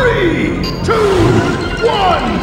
Three, two, one.